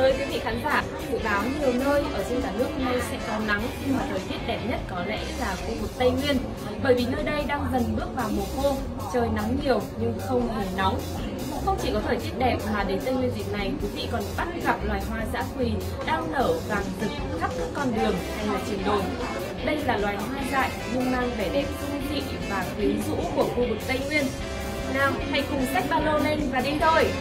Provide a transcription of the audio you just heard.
ơi quý vị khán giả, dự báo nhiều nơi ở trên cả nước nơi nay sẽ có nắng nhưng mà thời tiết đẹp nhất có lẽ là khu vực Tây Nguyên bởi vì nơi đây đang dần bước vào mùa khô, trời nắng nhiều nhưng không hề nóng. Không chỉ có thời tiết đẹp mà đến Tây Nguyên dịp này quý vị còn bắt gặp loài hoa dã quỳ đang nở vàng rực khắp các con đường hay là trên đồi. Đây là loài hoa dại nhưng mang vẻ đẹp dung dị và quyến rũ của khu vực Tây Nguyên. Nào, hãy cùng xách ba lô lên và đi thôi!